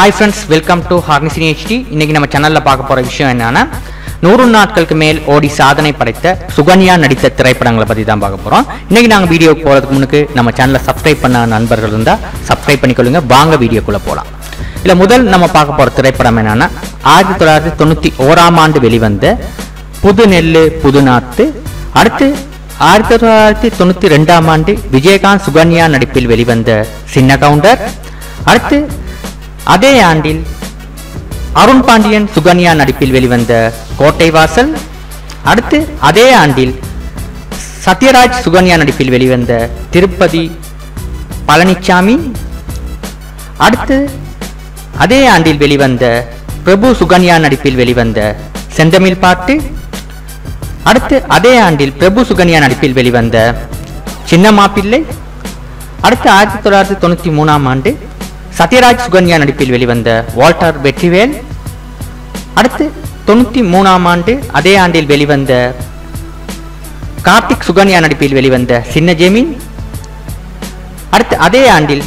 Hi friends welcome to ஹார்னிசினி HD இன்னைக்கு நம்ம சேனலில் பார்க்க போகிற விஷயம் என்னன்னா நூறு நாட்களுக்கு மேல் ஓடி சாதனை படைத்த சுகன்யா நடித்த திரைப்படங்களை பற்றி தான் பார்க்க போகிறோம் இன்னைக்கு நாங்கள் வீடியோ போகிறதுக்கு முன்னுக்கு நம்ம சேனலை சப்ஸ்கிரைப் பண்ண நண்பர்கள் இருந்தால் சப்ஸ்கிரைப் பண்ணிக்கொள்ளுங்க. வாங்க வீடியோக்குள்ளே போகலாம் இல்லை முதல் நம்ம பார்க்க போகிற திரைப்படம் என்னென்னா ஆயிரத்தி தொள்ளாயிரத்தி தொண்ணூற்றி ஓராம் ஆண்டு வெளிவந்த புது நெல்லு புது நாத்து. அடுத்து ஆயிரத்தி தொள்ளாயிரத்தி தொண்ணூற்றி ரெண்டாம் ஆண்டு விஜயகாந்த் சுகன்யா நடிப்பில் வெளிவந்த சின்ன கவுண்டர். அடுத்து அதே ஆண்டில் அருண் பாண்டியன் சுகன்யா நடிப்பில் வெளிவந்த கோட்டை வாசல் அடுத்து அதே ஆண்டில் சத்யராஜ் சுகன்யா நடிப்பில் வெளிவந்த திருப்பதி பழனிச்சாமி அடுத்து அதே ஆண்டில் வெளிவந்த பிரபு சுகன்யா நடிப்பில் வெளிவந்த செந்தமிழ் பாட்டு அடுத்து அதே ஆண்டில் பிரபு சுகன்யா நடிப்பில் வெளிவந்த சின்ன மாப்பிள்ளை அடுத்து ஆயிரத்தி தொள்ளாயிரத்தி தொண்ணூத்தி மூணாம் ஆண்டு சத்யராஜ் சுகன்யா நடிப்பில் வெளிவந்த வால்டர் வெற்றிவேல். அடுத்து தொண்ணூத்தி மூணாம் ஆண்டு அதே ஆண்டில் வெளிவந்த கார்த்திக் சுகன்யா நடிப்பில் வெளிவந்த சின்ன ஜெமீன். அடுத்து அதே ஆண்டில்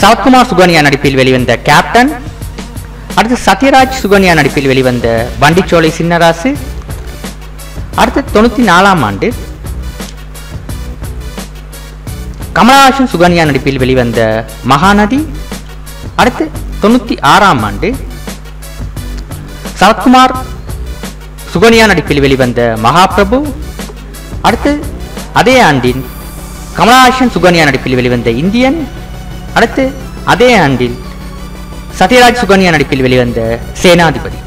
சரத்குமார் சுகன்யா நடிப்பில் வெளிவந்த கேப்டன். அடுத்து சத்யராஜ் சுகன்யா நடிப்பில் வெளிவந்த வண்டிச்சோலை சின்னராசு. அடுத்து தொண்ணூத்தி நாலாம் ஆண்டு கமலஹாசன் சுகன்யா நடிப்பில் வெளிவந்த மகாநதி. அடுத்து தொண்ணூத்தி ஆறாம் ஆண்டு சரத்குமார் சுகன்யா நடிப்பில் வெளிவந்த மகாபிரபு. அடுத்து அதே ஆண்டின் கமலஹாசன் சுகன்யா நடிப்பில் வெளிவந்த இந்தியன். அடுத்து அதே ஆண்டில் சத்யராஜ் சுகன்யா நடிப்பில் வெளிவந்த சேனாதிபதி.